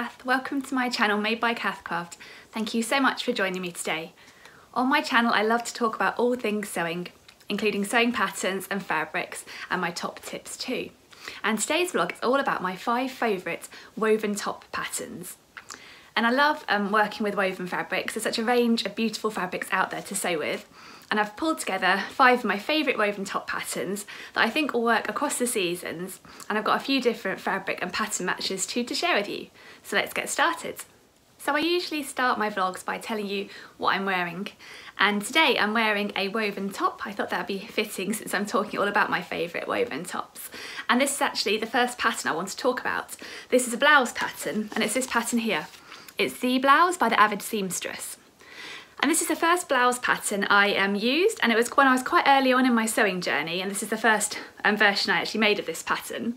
Cath, welcome to my channel Made by Cathcraft. Thank you so much for joining me today. On my channel I love to talk about all things sewing, including sewing patterns and fabrics and my top tips too. And today's vlog is all about my five favourite woven top patterns. And I love um, working with woven fabrics, there's such a range of beautiful fabrics out there to sew with and I've pulled together five of my favourite woven top patterns that I think will work across the seasons and I've got a few different fabric and pattern matches too to share with you. So let's get started. So I usually start my vlogs by telling you what I'm wearing and today I'm wearing a woven top. I thought that'd be fitting since I'm talking all about my favourite woven tops. And this is actually the first pattern I want to talk about. This is a blouse pattern and it's this pattern here. It's the blouse by the Avid Seamstress. And this is the first blouse pattern I um, used and it was when I was quite early on in my sewing journey and this is the first um, version I actually made of this pattern.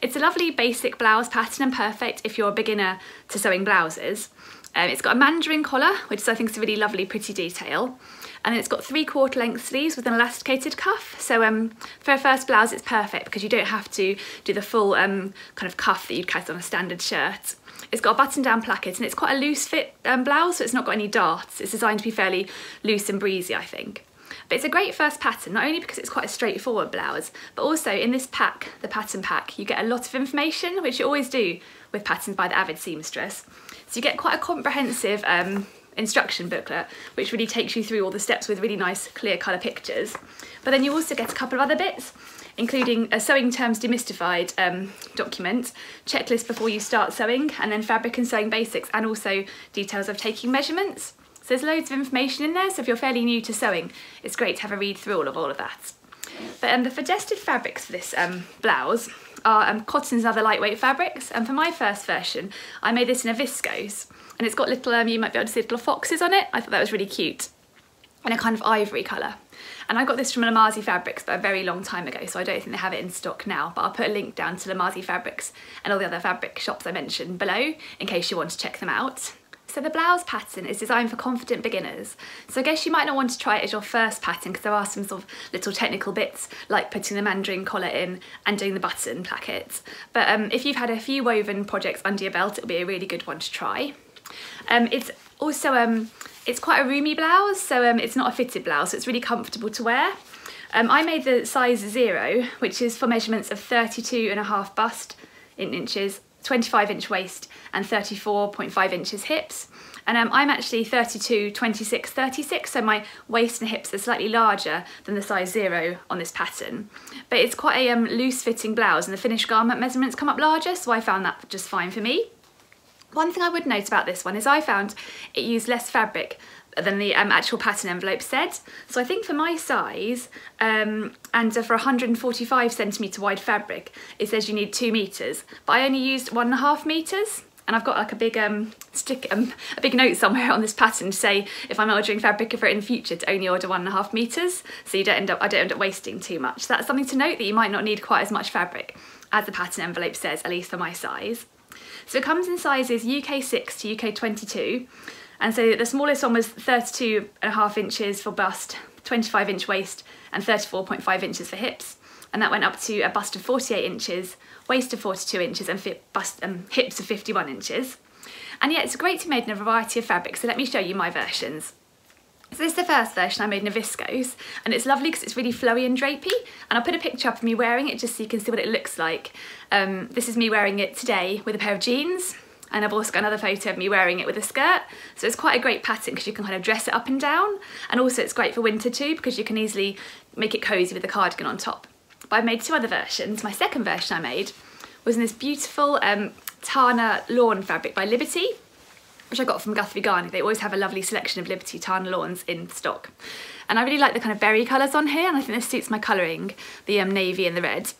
It's a lovely basic blouse pattern and perfect if you're a beginner to sewing blouses. Um, it's got a mandarin collar, which I think is a really lovely pretty detail. And it's got three quarter length sleeves with an elasticated cuff. So um, for a first blouse, it's perfect because you don't have to do the full um, kind of cuff that you'd cut on a standard shirt. It's got a button down placket and it's quite a loose fit um, blouse, so it's not got any darts. It's designed to be fairly loose and breezy, I think. But it's a great first pattern, not only because it's quite a straightforward blouse, but also in this pack, the pattern pack, you get a lot of information, which you always do with patterns by the Avid Seamstress. So you get quite a comprehensive um, instruction booklet, which really takes you through all the steps with really nice clear colour pictures. But then you also get a couple of other bits including a sewing terms demystified um, document, checklist before you start sewing, and then fabric and sewing basics, and also details of taking measurements. So there's loads of information in there, so if you're fairly new to sewing, it's great to have a read through all of all of that. But um, the suggested fabrics for this um, blouse are um, cottons and other lightweight fabrics, and for my first version, I made this in a viscose, and it's got little, um, you might be able to see little foxes on it. I thought that was really cute, in a kind of ivory colour. And I got this from Lamazi Fabrics but a very long time ago, so I don't think they have it in stock now, but I'll put a link down to Lamazi Fabrics and all the other fabric shops I mentioned below in case you want to check them out. So the blouse pattern is designed for confident beginners. So I guess you might not want to try it as your first pattern because there are some sort of little technical bits like putting the mandarin collar in and doing the button plackets. But um, if you've had a few woven projects under your belt, it'll be a really good one to try. Um, it's also um, it's quite a roomy blouse, so um, it's not a fitted blouse, so it's really comfortable to wear. Um, I made the size zero, which is for measurements of 32 and a half bust in inches, 25 inch waist and 34.5 inches hips. And um, I'm actually 32, 26, 36, so my waist and hips are slightly larger than the size zero on this pattern. But it's quite a um, loose fitting blouse and the finished garment measurements come up larger, so I found that just fine for me. One thing I would note about this one is I found it used less fabric than the um, actual pattern envelope said. So I think for my size um, and uh, for 145 centimetre wide fabric, it says you need two metres, but I only used one and a half metres. And I've got like a big um, stick, um, a big note somewhere on this pattern to say if I'm ordering fabric for it in future to only order one and a half metres, so you don't end up, I don't end up wasting too much. So that's something to note that you might not need quite as much fabric as the pattern envelope says, at least for my size. So it comes in sizes UK 6 to UK 22. And so the smallest one was 32 and a half inches for bust, 25 inch waist and 34.5 inches for hips. And that went up to a bust of 48 inches, waist of 42 inches and bust, um, hips of 51 inches. And yeah, it's great to be made in a variety of fabrics, so let me show you my versions. So this is the first version I made in a viscose and it's lovely because it's really flowy and drapey and I'll put a picture up of me wearing it just so you can see what it looks like. Um, this is me wearing it today with a pair of jeans and I've also got another photo of me wearing it with a skirt. So it's quite a great pattern because you can kind of dress it up and down and also it's great for winter too because you can easily make it cosy with a cardigan on top. But I've made two other versions. My second version I made was in this beautiful um, Tana lawn fabric by Liberty which I got from Guthrie Ghani. They always have a lovely selection of Liberty Tana lawns in stock. And I really like the kind of berry colours on here and I think this suits my colouring, the um, navy and the red.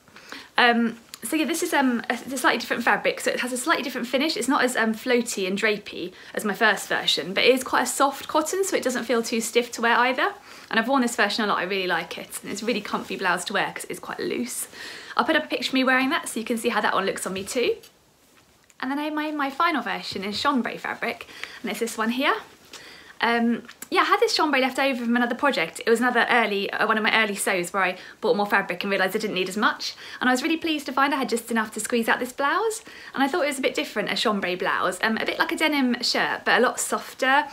Um, so yeah, this is um, a, a, slightly different fabric, so it has a slightly different finish. It's not as um, floaty and drapey as my first version, but it is quite a soft cotton, so it doesn't feel too stiff to wear either. And I've worn this version a lot, I really like it. And it's a really comfy blouse to wear because it's quite loose. I'll put up a picture of me wearing that so you can see how that one looks on me too. And then I made my final version in chambray fabric, and it's this one here. Um, yeah, I had this chambray left over from another project. It was another early, uh, one of my early sews where I bought more fabric and realised I didn't need as much. And I was really pleased to find I had just enough to squeeze out this blouse. And I thought it was a bit different, a chambray blouse, um, a bit like a denim shirt, but a lot softer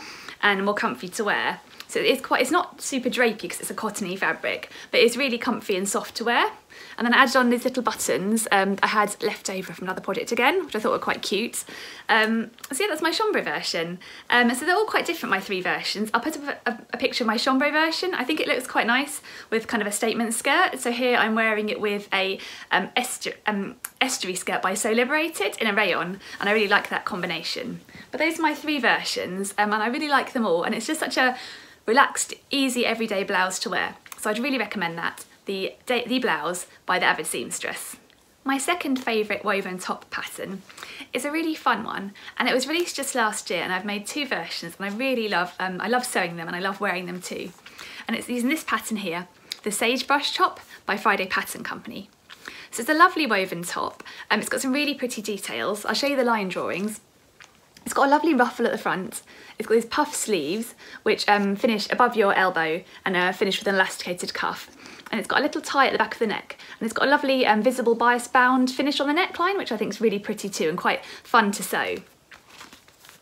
and more comfy to wear. So it's quite, it's not super drapey because it's a cottony fabric, but it's really comfy and soft to wear. And then I added on these little buttons um, I had left over from another project again, which I thought were quite cute. Um, so yeah, that's my chambray version. Um, so they're all quite different, my three versions. I'll put up a, a, picture of my chambray version. I think it looks quite nice with kind of a statement skirt. So here I'm wearing it with a um, ester um, estuary skirt by Sew Liberated in a rayon, and I really like that combination. But those are my three versions, um, and I really like them all, and it's just such a relaxed, easy, everyday blouse to wear. So I'd really recommend that, the, the blouse by the Avid Seamstress. My second favourite woven top pattern is a really fun one and it was released just last year and I've made two versions and I really love, um, I love sewing them and I love wearing them too. And it's using this pattern here, the Sagebrush Top by Friday Pattern Company. So it's a lovely woven top, um, it's got some really pretty details. I'll show you the line drawings. It's got a lovely ruffle at the front. It's got these puff sleeves, which um, finish above your elbow and are finished with an elasticated cuff. And it's got a little tie at the back of the neck. And it's got a lovely um, visible bias bound finish on the neckline, which I think is really pretty too and quite fun to sew.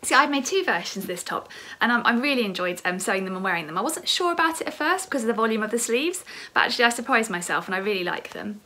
See, I've made two versions of this top and I'm really enjoyed um, sewing them and wearing them. I wasn't sure about it at first because of the volume of the sleeves, but actually I surprised myself and I really like them.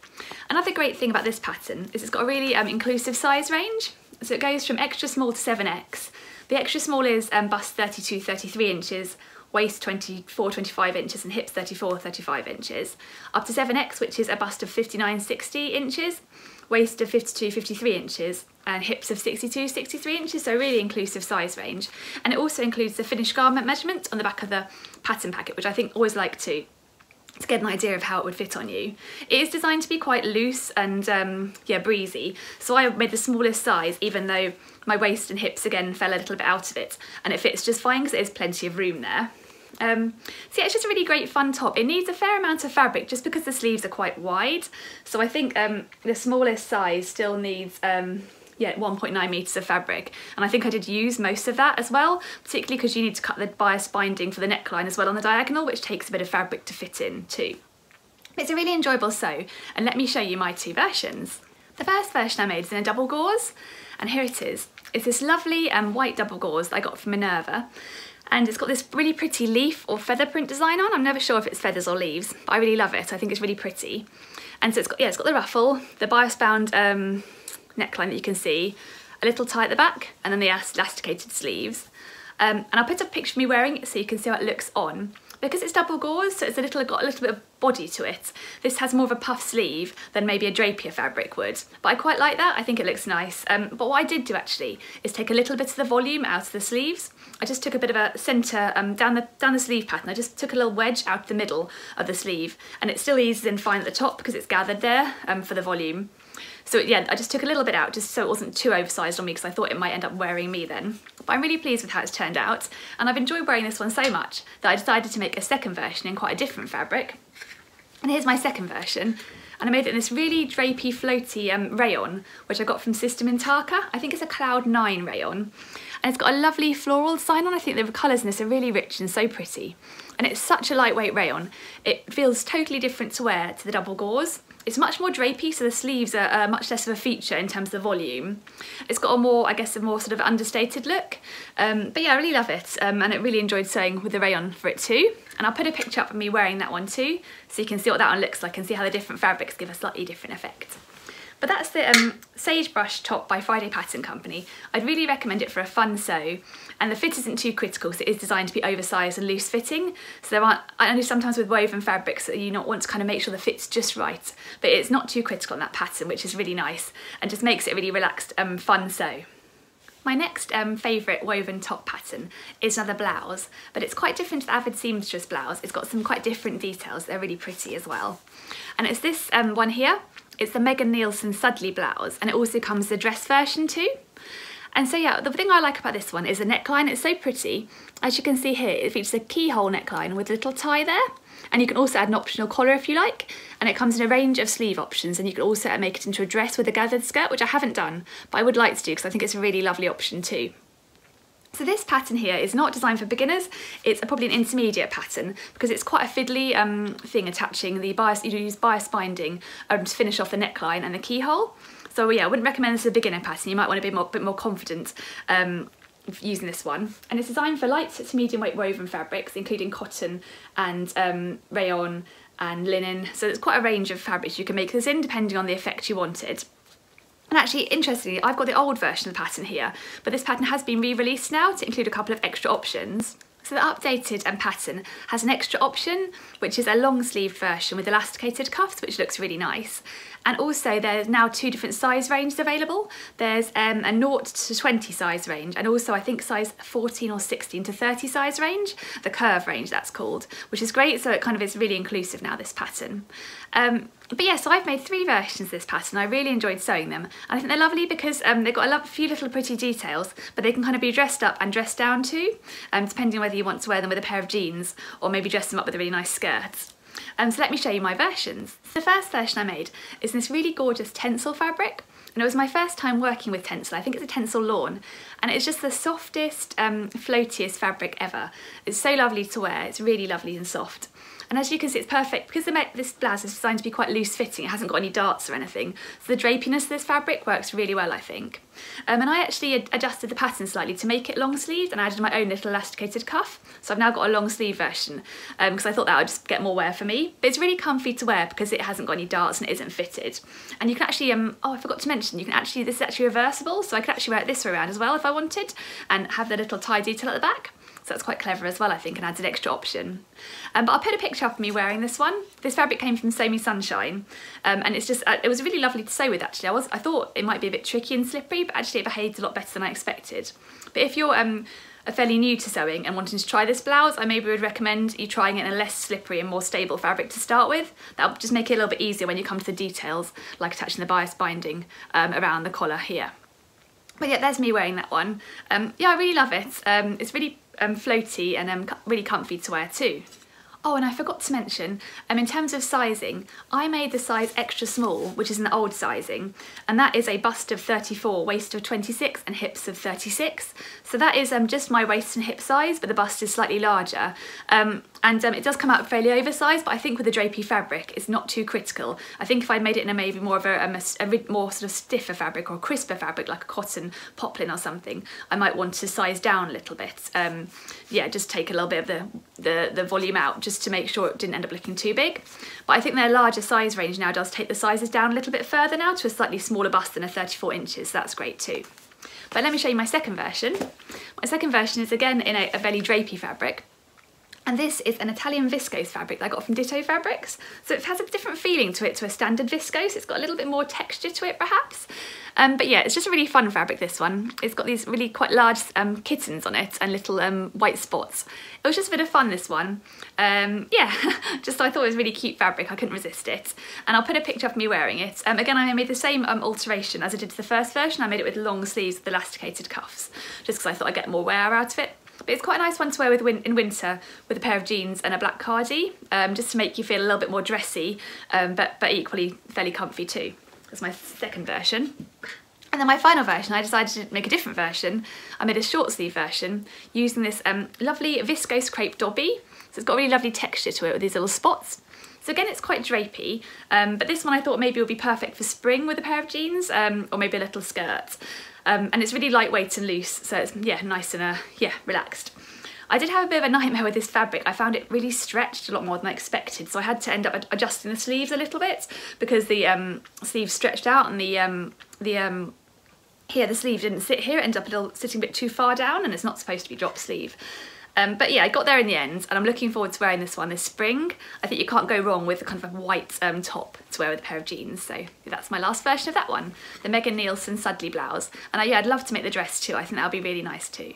Another great thing about this pattern is it's got a really um, inclusive size range. So it goes from extra small to 7X. The extra small is um, bust 32, 33 inches, waist 24, 25 inches and hips 34, 35 inches. Up to 7X, which is a bust of 59, 60 inches, waist of 52, 53 inches and hips of 62, 63 inches, so really inclusive size range. And it also includes the finished garment measurement on the back of the pattern packet, which I think always like to to get an idea of how it would fit on you. It is designed to be quite loose and um, yeah breezy so I made the smallest size even though my waist and hips again fell a little bit out of it and it fits just fine because there's plenty of room there. Um, so yeah, it's just a really great fun top. It needs a fair amount of fabric just because the sleeves are quite wide. So I think um, the smallest size still needs um, yeah, 1.9 metres of fabric. And I think I did use most of that as well, particularly because you need to cut the bias binding for the neckline as well on the diagonal, which takes a bit of fabric to fit in too. It's a really enjoyable sew, and let me show you my two versions. The first version I made is in a double gauze, and here it is. It's this lovely um, white double gauze that I got from Minerva, and it's got this really pretty leaf or feather print design on. I'm never sure if it's feathers or leaves, but I really love it. I think it's really pretty. And so it's got, yeah, it's got the ruffle, the bias bound um, neckline that you can see, a little tie at the back, and then the elasticated sleeves. Um, and I'll put a picture of me wearing it so you can see how it looks on. Because it's double gauze, so it's a little got a little bit of body to it. This has more of a puff sleeve than maybe a drapier fabric would. But I quite like that, I think it looks nice. Um, but what I did do actually is take a little bit of the volume out of the sleeves. I just took a bit of a centre um, down, the, down the sleeve pattern. I just took a little wedge out the middle of the sleeve and it still eases in fine at the top because it's gathered there um, for the volume. So yeah, I just took a little bit out just so it wasn't too oversized on me because I thought it might end up wearing me then. But I'm really pleased with how it's turned out and I've enjoyed wearing this one so much that I decided to make a second version in quite a different fabric. And here's my second version and I made it in this really drapey, floaty um, rayon, which I got from Sister Mintaka. I think it's a Cloud 9 rayon. And it's got a lovely floral design on. I think the colours in this are really rich and so pretty. And it's such a lightweight rayon. It feels totally different to wear to the double gauze. It's much more drapey, so the sleeves are uh, much less of a feature in terms of volume. It's got a more, I guess, a more sort of understated look. Um, but yeah, I really love it, um, and I really enjoyed sewing with the rayon for it too. And I'll put a picture up of me wearing that one too, so you can see what that one looks like and see how the different fabrics give a slightly different effect. But that's the um, Sagebrush top by Friday Pattern Company. I'd really recommend it for a fun sew and the fit isn't too critical so it is designed to be oversized and loose fitting so there aren't I know sometimes with woven fabrics that you not want to kind of make sure the fit's just right but it's not too critical on that pattern which is really nice and just makes it really relaxed um, fun sew. My next um, favourite woven top pattern is another blouse, but it's quite different to the Avid Seamstress blouse. It's got some quite different details. They're really pretty as well. And it's this um, one here. It's the Megan Nielsen Sudley blouse, and it also comes the dress version too. And so yeah, the thing I like about this one is the neckline, it's so pretty. As you can see here, it features a keyhole neckline with a little tie there. And you can also add an optional collar if you like. And it comes in a range of sleeve options and you can also make it into a dress with a gathered skirt, which I haven't done, but I would like to do because I think it's a really lovely option too. So this pattern here is not designed for beginners, it's probably an intermediate pattern because it's quite a fiddly um, thing attaching the bias, you use bias binding um, to finish off the neckline and the keyhole. So yeah, I wouldn't recommend this as a beginner pattern, you might want to be more, bit more confident um, using this one. And it's designed for light to medium weight woven fabrics, including cotton and um, rayon and linen. So it's quite a range of fabrics you can make this in depending on the effect you wanted. And actually, interestingly, I've got the old version of the pattern here, but this pattern has been re-released now to include a couple of extra options. So the updated and pattern has an extra option, which is a long sleeve version with elasticated cuffs, which looks really nice. And also there's now two different size ranges available. There's um, a 0 to 20 size range and also I think size 14 or 16 to 30 size range, the curve range that's called, which is great. So it kind of is really inclusive now, this pattern. Um, but yeah, so I've made three versions of this pattern. I really enjoyed sewing them. I think they're lovely because um, they've got a few little pretty details, but they can kind of be dressed up and dressed down too, um, depending on whether you want to wear them with a pair of jeans or maybe dress them up with a really nice skirt. Um, so let me show you my versions. The first version I made is this really gorgeous tencel fabric and it was my first time working with tencel. I think it's a tencel lawn and it's just the softest, um, floatiest fabric ever. It's so lovely to wear, it's really lovely and soft. And as you can see, it's perfect because this blouse is designed to be quite loose fitting. It hasn't got any darts or anything. So the drapiness of this fabric works really well, I think. Um, and I actually ad adjusted the pattern slightly to make it long sleeved and I added my own little elasticated cuff. So I've now got a long sleeve version because um, I thought that would just get more wear for me. But it's really comfy to wear because it hasn't got any darts and it isn't fitted. And you can actually, um, oh, I forgot to mention, you can actually, this is actually reversible. So I could actually wear it this way around as well if I wanted and have the little tie detail at the back. So that's quite clever as well, I think, and adds an extra option. Um, but I'll put a picture of me wearing this one. This fabric came from Me Sunshine, um, and it's just, uh, it was really lovely to sew with actually. I was, I thought it might be a bit tricky and slippery, but actually it behaved a lot better than I expected. But if you're um, fairly new to sewing and wanting to try this blouse, I maybe would recommend you trying it in a less slippery and more stable fabric to start with. That'll just make it a little bit easier when you come to the details, like attaching the bias binding um, around the collar here. But yeah, there's me wearing that one. Um, yeah, I really love it. Um, it's really um, floaty and um, really comfy to wear too. Oh, and I forgot to mention, um, in terms of sizing, I made the size extra small, which is an old sizing, and that is a bust of 34, waist of 26, and hips of 36. So that is um, just my waist and hip size, but the bust is slightly larger. Um, and um, it does come out fairly oversized, but I think with the drapey fabric, it's not too critical. I think if I'd made it in a maybe more of a, a, a more sort of stiffer fabric or crisper fabric, like a cotton poplin or something, I might want to size down a little bit. Um, yeah, just take a little bit of the, the, the volume out, just to make sure it didn't end up looking too big. But I think their larger size range now does take the sizes down a little bit further now to a slightly smaller bust than a 34 inches, so that's great too. But let me show you my second version. My second version is again in a, a very drapey fabric. And this is an Italian viscose fabric that I got from Ditto Fabrics. So it has a different feeling to it to a standard viscose. It's got a little bit more texture to it perhaps. Um, but yeah, it's just a really fun fabric, this one. It's got these really quite large um, kittens on it and little um, white spots. It was just a bit of fun, this one. Um, yeah, just I thought it was really cute fabric. I couldn't resist it. And I'll put a picture of me wearing it. Um, again, I made the same um, alteration as I did to the first version. I made it with long sleeves with elasticated cuffs, just because I thought I'd get more wear out of it. But it's quite a nice one to wear with win in winter with a pair of jeans and a black cardi, um, just to make you feel a little bit more dressy, um, but, but equally fairly comfy too. That's my second version. And then my final version, I decided to make a different version. I made a short sleeve version using this um, lovely viscose crepe dobby. So it's got a really lovely texture to it with these little spots. So again, it's quite drapey, um, but this one I thought maybe would be perfect for spring with a pair of jeans um, or maybe a little skirt. Um, and it's really lightweight and loose, so it's, yeah, nice and, uh, yeah, relaxed. I did have a bit of a nightmare with this fabric. I found it really stretched a lot more than I expected, so I had to end up adjusting the sleeves a little bit because the um, sleeves stretched out and the um, the um, here the sleeve didn't sit here. It ended up a little sitting a bit too far down, and it's not supposed to be drop sleeve. Um, but yeah, I got there in the end and I'm looking forward to wearing this one this spring. I think you can't go wrong with a kind of a white um, top to wear with a pair of jeans. So that's my last version of that one, the Megan Nielsen Sudley blouse. And I, yeah, I'd love to make the dress too. I think that'll be really nice too.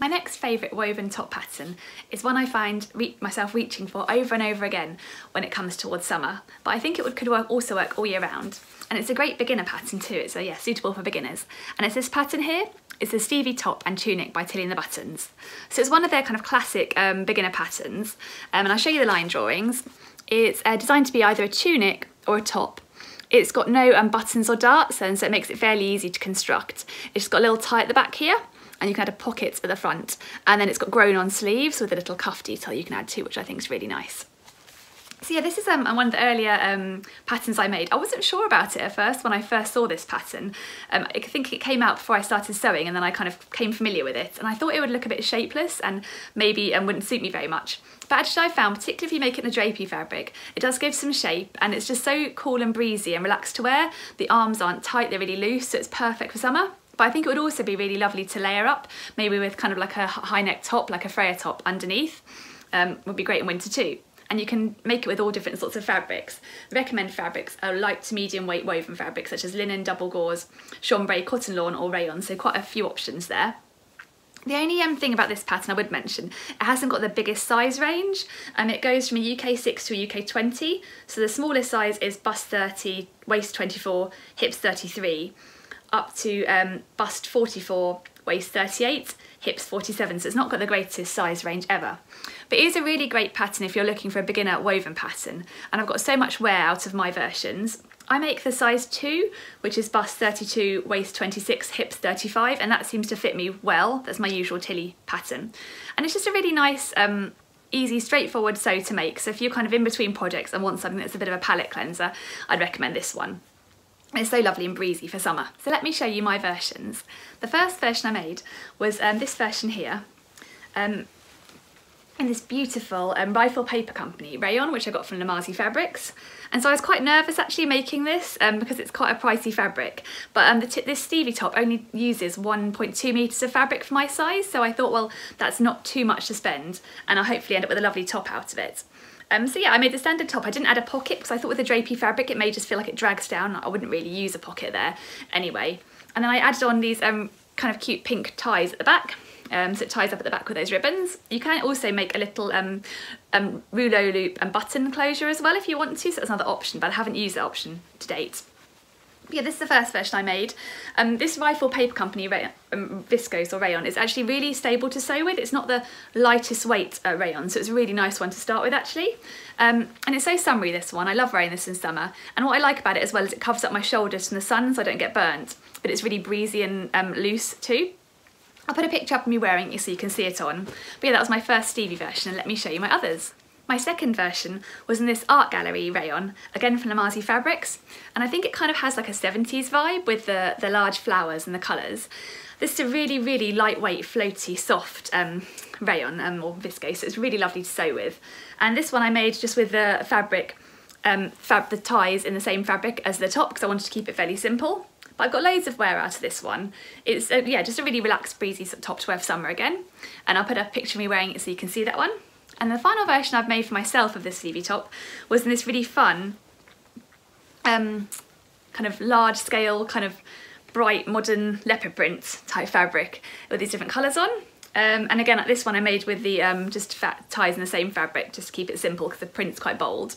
My next favourite woven top pattern is one I find re myself reaching for over and over again when it comes towards summer, but I think it would, could work, also work all year round. And it's a great beginner pattern too, it's a, yeah, suitable for beginners. And it's this pattern here, it's the Stevie Top and Tunic by Tilly and the Buttons. So it's one of their kind of classic um, beginner patterns, um, and I'll show you the line drawings. It's uh, designed to be either a tunic or a top. It's got no um, buttons or darts, and so it makes it fairly easy to construct. It's got a little tie at the back here, and you can add a pocket at the front and then it's got grown on sleeves with a little cuff detail you can add too which I think is really nice. So yeah, this is um, one of the earlier um, patterns I made. I wasn't sure about it at first when I first saw this pattern. Um, I think it came out before I started sewing and then I kind of came familiar with it and I thought it would look a bit shapeless and maybe um, wouldn't suit me very much. But actually I found, particularly if you make it in a drapey fabric, it does give some shape and it's just so cool and breezy and relaxed to wear. The arms aren't tight, they're really loose, so it's perfect for summer. But I think it would also be really lovely to layer up, maybe with kind of like a high neck top, like a Freya top underneath. Um, would be great in winter too and you can make it with all different sorts of fabrics. The recommended fabrics are light to medium weight woven fabrics such as linen, double gauze, chambray, cotton lawn or rayon, so quite a few options there. The only um, thing about this pattern I would mention, it hasn't got the biggest size range and it goes from a UK 6 to a UK 20. So the smallest size is bust 30, waist 24, hips 33, up to um, bust 44, waist 38, hips 47. So it's not got the greatest size range ever. But it is a really great pattern if you're looking for a beginner woven pattern. And I've got so much wear out of my versions. I make the size 2, which is bust 32, waist 26, hips 35, and that seems to fit me well. That's my usual Tilly pattern. And it's just a really nice, um, easy, straightforward sew to make. So if you're kind of in between projects and want something that's a bit of a palette cleanser, I'd recommend this one. It's so lovely and breezy for summer. So let me show you my versions. The first version I made was um, this version here. Um, in this beautiful um, rifle paper company rayon which I got from Lamazi Fabrics and so I was quite nervous actually making this um, because it's quite a pricey fabric but um, this Stevie top only uses 1.2 metres of fabric for my size so I thought well that's not too much to spend and I'll hopefully end up with a lovely top out of it. Um, so yeah, I made the standard top. I didn't add a pocket because I thought with the drapey fabric it may just feel like it drags down. I wouldn't really use a pocket there anyway. And then I added on these um, kind of cute pink ties at the back um, so it ties up at the back with those ribbons. You can also make a little um, um, rouleau loop and button closure as well if you want to, so that's another option, but I haven't used that option to date. Yeah, this is the first version I made. Um, this Rifle Paper Company um, viscose or rayon is actually really stable to sew with. It's not the lightest weight uh, rayon, so it's a really nice one to start with actually. Um, and it's so summery, this one. I love wearing this in summer. And what I like about it as well is it covers up my shoulders from the sun so I don't get burnt, but it's really breezy and um, loose too. I'll put a picture up of me wearing it so you can see it on. But yeah, that was my first Stevie version and let me show you my others. My second version was in this art gallery rayon, again from Lamazi Fabrics, and I think it kind of has like a 70s vibe with the, the large flowers and the colours. This is a really, really lightweight, floaty, soft um, rayon um, or viscose, so it's really lovely to sew with. And this one I made just with the fabric, um, fab the ties in the same fabric as the top because I wanted to keep it fairly simple. But I've got loads of wear out of this one. It's, uh, yeah, just a really relaxed, breezy top to wear for summer again. And I'll put a picture of me wearing it so you can see that one. And the final version I've made for myself of this Stevie top was in this really fun, um, kind of large scale, kind of bright modern leopard print type fabric with these different colours on. Um, and again, like this one I made with the um, just fat ties in the same fabric, just to keep it simple because the print's quite bold.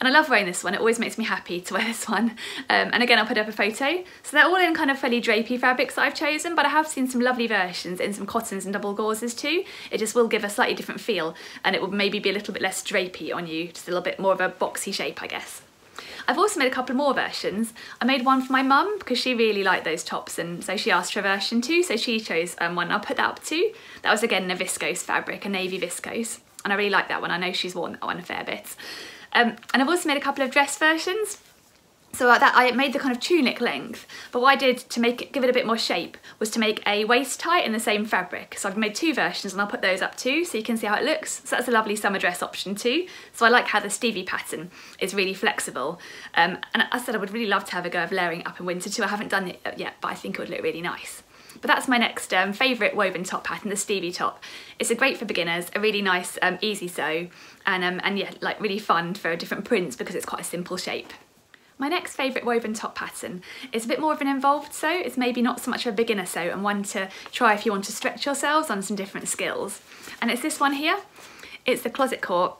And I love wearing this one, it always makes me happy to wear this one. Um, and again, I'll put up a photo. So they're all in kind of fairly drapey fabrics that I've chosen, but I have seen some lovely versions in some cottons and double gauzes too. It just will give a slightly different feel and it will maybe be a little bit less drapey on you, just a little bit more of a boxy shape, I guess. I've also made a couple more versions. I made one for my mum because she really liked those tops and so she asked for a version too, so she chose um, one. I'll put that up too. That was again a viscose fabric, a navy viscose. And I really like that one. I know she's worn that one a fair bit. Um, and I've also made a couple of dress versions. So like that I made the kind of tunic length, but what I did to make it, give it a bit more shape was to make a waist tie in the same fabric. So I've made two versions and I'll put those up too so you can see how it looks. So that's a lovely summer dress option too. So I like how the Stevie pattern is really flexible. Um, and I said I would really love to have a go of layering up in winter too. I haven't done it yet, but I think it would look really nice. But that's my next um, favourite woven top pattern, the Stevie top. It's a great for beginners, a really nice um, easy sew and, um, and yeah, like really fun for a different prints because it's quite a simple shape. My next favourite woven top pattern is a bit more of an involved sew. It's maybe not so much of a beginner sew and one to try if you want to stretch yourselves on some different skills. And it's this one here. It's the Closet Core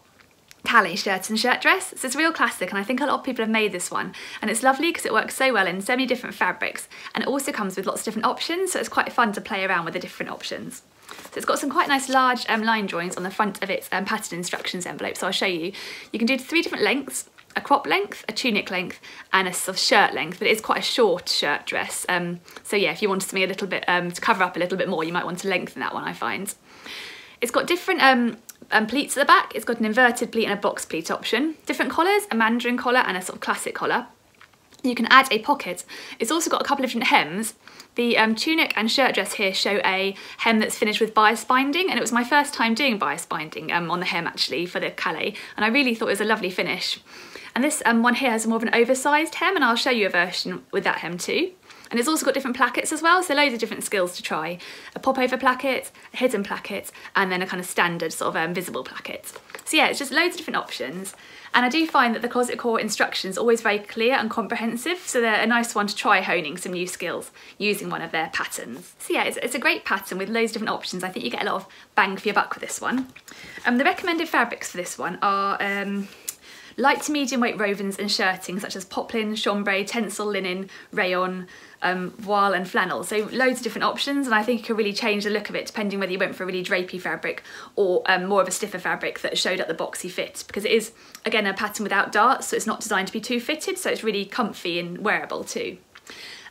Kalle shirt and shirt dress. So it's a real classic and I think a lot of people have made this one. And it's lovely because it works so well in so many different fabrics and it also comes with lots of different options so it's quite fun to play around with the different options. So it's got some quite nice large um, line drawings on the front of its um, pattern instructions envelope so I'll show you. You can do three different lengths a crop length, a tunic length, and a sort of shirt length, but it is quite a short shirt dress. Um, so yeah, if you wanted something a little bit, um, to cover up a little bit more, you might want to lengthen that one, I find. It's got different um, um, pleats at the back. It's got an inverted pleat and a box pleat option. Different collars, a mandarin collar and a sort of classic collar. You can add a pocket. It's also got a couple of different hems. The um, tunic and shirt dress here show a hem that's finished with bias binding and it was my first time doing bias binding um, on the hem actually for the Kalle and I really thought it was a lovely finish. And this um, one here has more of an oversized hem and I'll show you a version with that hem too. And it's also got different plackets as well, so loads of different skills to try. A pop-over placket, a hidden placket, and then a kind of standard sort of um, visible placket. So yeah, it's just loads of different options. And I do find that the Closet Core instructions are always very clear and comprehensive, so they're a nice one to try honing some new skills using one of their patterns. So yeah, it's, it's a great pattern with loads of different options. I think you get a lot of bang for your buck with this one. Um, the recommended fabrics for this one are um, light to medium weight wovens and shirting such as poplin, chambray, tencel, linen, rayon, um, voile and flannel. So loads of different options and I think it could really change the look of it depending whether you went for a really drapey fabric or um, more of a stiffer fabric that showed up the boxy fit because it is again a pattern without darts so it's not designed to be too fitted so it's really comfy and wearable too.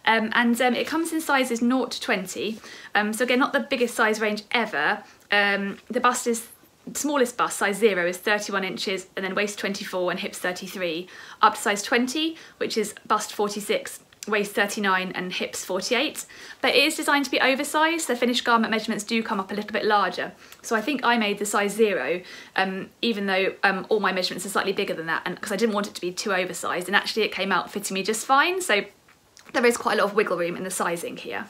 Um, and um, it comes in sizes 0 to 20 um, so again not the biggest size range ever um, the bust is smallest bust, size 0, is 31 inches and then waist 24 and hips 33, up to size 20, which is bust 46 waist 39 and hips 48 but it is designed to be oversized. The finished garment measurements do come up a little bit larger. So I think I made the size zero um, even though um, all my measurements are slightly bigger than that and because I didn't want it to be too oversized and actually it came out fitting me just fine. So there is quite a lot of wiggle room in the sizing here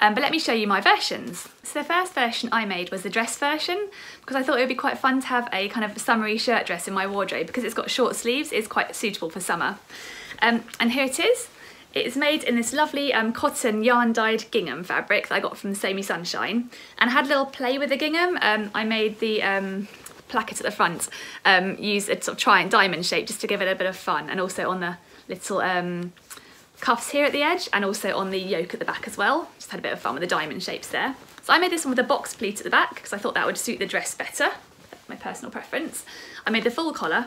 um, but let me show you my versions. So the first version I made was the dress version because I thought it would be quite fun to have a kind of summery shirt dress in my wardrobe because it's got short sleeves, it's quite suitable for summer. Um, and here it is. It's made in this lovely um, cotton yarn dyed gingham fabric that I got from Me Sunshine and I had a little play with the gingham. Um, I made the um, placket at the front um, use a sort of triangle diamond shape just to give it a bit of fun and also on the little um, cuffs here at the edge and also on the yoke at the back as well. Just had a bit of fun with the diamond shapes there. So I made this one with a box pleat at the back because I thought that would suit the dress better, my personal preference. I made the full collar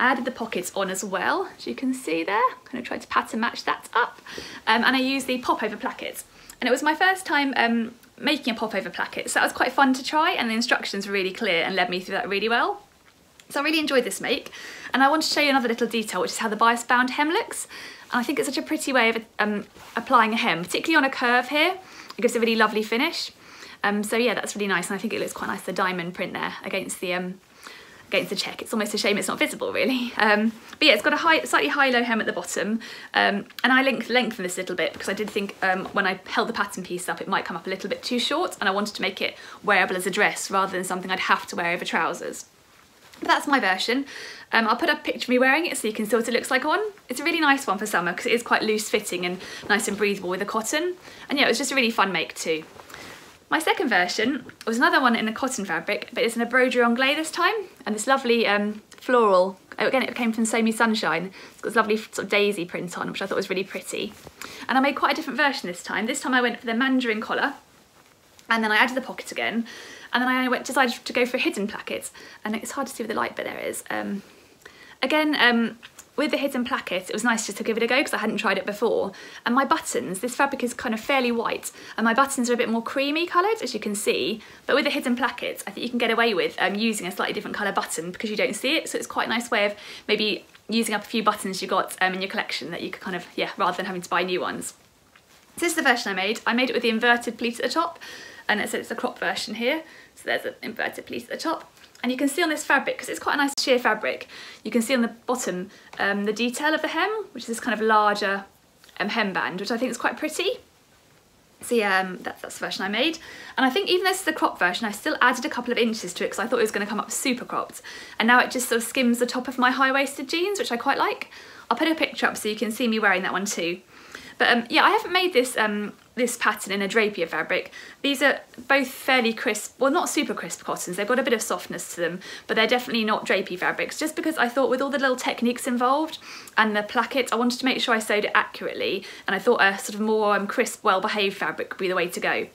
I added the pockets on as well, as you can see there. Kind of tried to pattern match that up. Um, and I used the pop-over plackets. And it was my first time um, making a pop-over placket, so that was quite fun to try and the instructions were really clear and led me through that really well. So I really enjoyed this make. And I want to show you another little detail, which is how the bias bound hem looks. And I think it's such a pretty way of um, applying a hem, particularly on a curve here. It gives a really lovely finish. Um, so yeah, that's really nice. And I think it looks quite nice, the diamond print there against the um, against the check. It's almost a shame it's not visible really. Um, but yeah, it's got a high, slightly high-low hem at the bottom. Um, and I length, lengthened this a little bit because I did think um, when I held the pattern piece up, it might come up a little bit too short and I wanted to make it wearable as a dress rather than something I'd have to wear over trousers. That's my version. Um, I'll put a picture of me wearing it so you can see what it looks like on. It's a really nice one for summer because it is quite loose fitting and nice and breathable with the cotton. And yeah, it was just a really fun make too. My second version was another one in a cotton fabric, but it's an a broderie anglais this time, and this lovely um, floral, again it came from Me Sunshine, it's got this lovely sort of daisy print on, which I thought was really pretty. And I made quite a different version this time. This time I went for the mandarin collar, and then I added the pocket again, and then I went, decided to go for hidden plackets, and it's hard to see with the light, but there is. Um, again, um, with the hidden placket, it was nice just to give it a go because I hadn't tried it before. And my buttons, this fabric is kind of fairly white and my buttons are a bit more creamy coloured as you can see. But with the hidden placket, I think you can get away with um, using a slightly different colour button because you don't see it. So it's quite a nice way of maybe using up a few buttons you got um, in your collection that you could kind of, yeah, rather than having to buy new ones. So this is the version I made. I made it with the inverted pleat at the top and it's, it's a crop version here. So there's an inverted pleat at the top and you can see on this fabric, because it's quite a nice sheer fabric, you can see on the bottom um, the detail of the hem, which is this kind of larger um, hemband, which I think is quite pretty. So yeah, um, that's, that's the version I made. And I think even though this is the crop version, I still added a couple of inches to it because I thought it was going to come up super cropped. And now it just sort of skims the top of my high-waisted jeans, which I quite like. I'll put a picture up so you can see me wearing that one too. But um, yeah, I haven't made this um, this pattern in a drapier fabric. These are both fairly crisp, well not super crisp cottons, they've got a bit of softness to them, but they're definitely not drapey fabrics, just because I thought with all the little techniques involved and the placket, I wanted to make sure I sewed it accurately, and I thought a sort of more um, crisp, well-behaved fabric would be the way to go.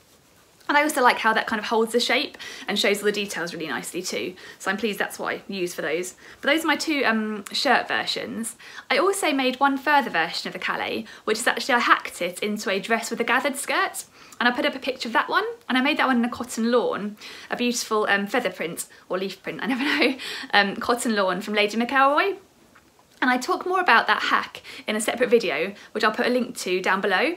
And I also like how that kind of holds the shape and shows all the details really nicely too. So I'm pleased that's what I used for those. But those are my two um, shirt versions. I also made one further version of the Kalle, which is actually I hacked it into a dress with a gathered skirt. And I put up a picture of that one and I made that one in a cotton lawn, a beautiful um, feather print or leaf print, I never know, um, cotton lawn from Lady McElroy. And I talk more about that hack in a separate video, which I'll put a link to down below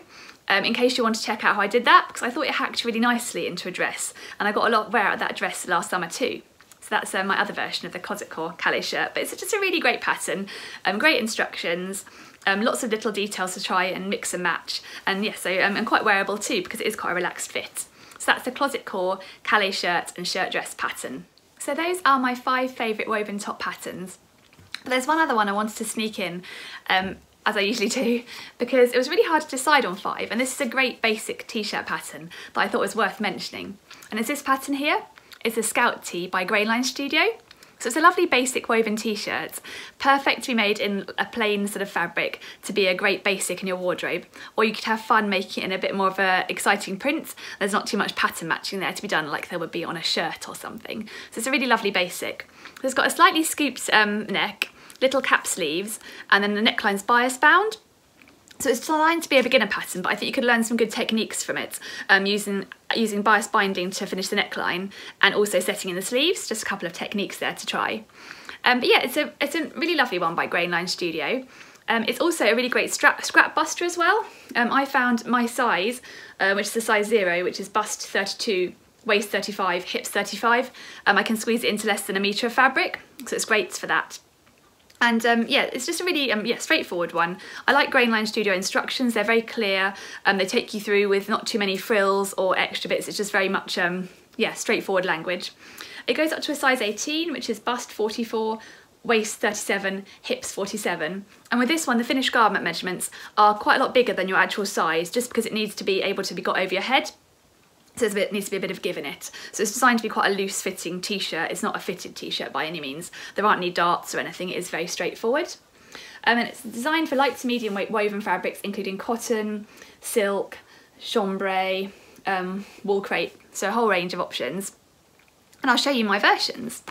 um, in case you want to check out how I did that because I thought it hacked really nicely into a dress and I got a lot of wear out of that dress last summer too. So that's uh, my other version of the Closet Core Kalle shirt, but it's just a really great pattern, um, great instructions, um, lots of little details to try and mix and match, and yeah, so um, and quite wearable too because it is quite a relaxed fit. So that's the Closet Core Kalle shirt and shirt dress pattern. So those are my five favourite woven top patterns. But there's one other one I wanted to sneak in um, as I usually do, because it was really hard to decide on five, and this is a great basic t-shirt pattern that I thought was worth mentioning. And it's this pattern here, it's the Scout Tee by Grainline Studio. So it's a lovely basic woven t-shirt, perfect to be made in a plain sort of fabric to be a great basic in your wardrobe. Or you could have fun making it in a bit more of a exciting print. There's not too much pattern matching there to be done like there would be on a shirt or something. So it's a really lovely basic. So it's got a slightly scooped um, neck, little cap sleeves, and then the neckline's bias bound. So it's designed to be a beginner pattern, but I think you could learn some good techniques from it, um, using using bias binding to finish the neckline and also setting in the sleeves, just a couple of techniques there to try. Um, but yeah, it's a, it's a really lovely one by Grainline Studio. Um, it's also a really great scrap buster as well. Um, I found my size, uh, which is the size zero, which is bust 32, waist 35, hips 35. Um, I can squeeze it into less than a metre of fabric, so it's great for that. And um, yeah, it's just a really um, yeah straightforward one. I like Grainline Studio instructions, they're very clear, and um, they take you through with not too many frills or extra bits, it's just very much um, yeah straightforward language. It goes up to a size 18, which is bust 44, waist 37, hips 47. And with this one, the finished garment measurements are quite a lot bigger than your actual size, just because it needs to be able to be got over your head. So it bit, needs to be a bit of give in it. So it's designed to be quite a loose fitting t-shirt. It's not a fitted t-shirt by any means. There aren't any darts or anything. It is very straightforward. Um, and it's designed for light to medium weight woven fabrics, including cotton, silk, chambray, um, wool crepe. So a whole range of options. And I'll show you my versions.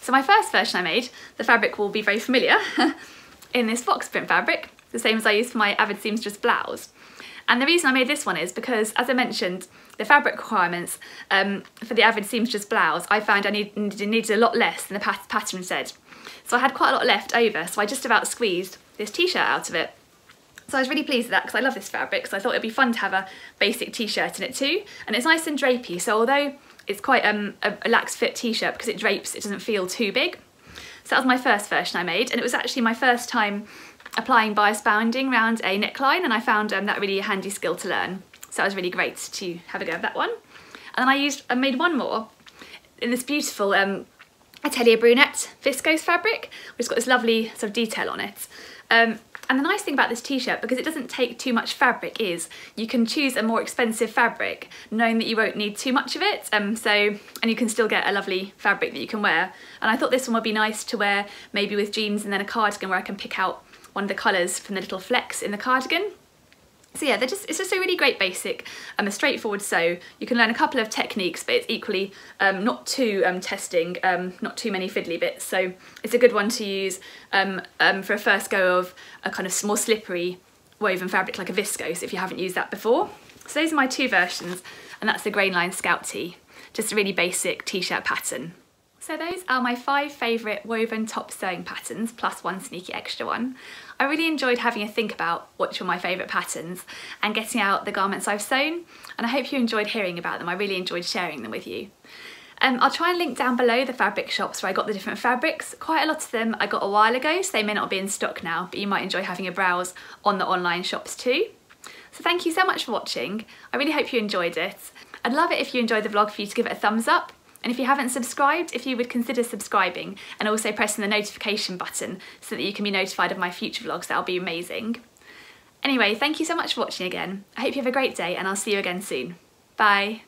So my first version I made, the fabric will be very familiar, in this fox print fabric, the same as I used for my Avid Seamstress blouse. And the reason I made this one is because, as I mentioned, the fabric requirements um, for the Avid Seamstress blouse, I found I need, needed a lot less than the pat pattern said. So I had quite a lot left over, so I just about squeezed this t-shirt out of it. So I was really pleased with that because I love this fabric, so I thought it'd be fun to have a basic t-shirt in it too. And it's nice and drapey, so although it's quite um, a, a lax fit t-shirt because it drapes, it doesn't feel too big. So that was my first version I made, and it was actually my first time applying bias bounding around a neckline and I found um, that really a handy skill to learn. So that was really great to have a go at that one. And then I used, I made one more in this beautiful um, Atelier Brunette viscose fabric, which has got this lovely sort of detail on it. Um, and the nice thing about this t-shirt, because it doesn't take too much fabric, is you can choose a more expensive fabric, knowing that you won't need too much of it. Um, so, and you can still get a lovely fabric that you can wear. And I thought this one would be nice to wear maybe with jeans and then a cardigan where I can pick out one of the colours from the little flecks in the cardigan. So yeah, they're just, it's just a really great basic, um, a straightforward sew. You can learn a couple of techniques, but it's equally um, not too um, testing, um, not too many fiddly bits. So it's a good one to use um, um, for a first go of a kind of more slippery woven fabric like a viscose if you haven't used that before. So those are my two versions, and that's the Grainline Scout Tee. Just a really basic t-shirt pattern. So those are my five favourite woven top sewing patterns, plus one sneaky extra one. I really enjoyed having a think about which were my favourite patterns and getting out the garments I've sewn, and I hope you enjoyed hearing about them. I really enjoyed sharing them with you. Um, I'll try and link down below the fabric shops where I got the different fabrics. Quite a lot of them I got a while ago, so they may not be in stock now, but you might enjoy having a browse on the online shops too. So thank you so much for watching. I really hope you enjoyed it. I'd love it if you enjoyed the vlog for you to give it a thumbs up and if you haven't subscribed, if you would consider subscribing and also pressing the notification button so that you can be notified of my future vlogs, that'll be amazing. Anyway, thank you so much for watching again. I hope you have a great day and I'll see you again soon. Bye.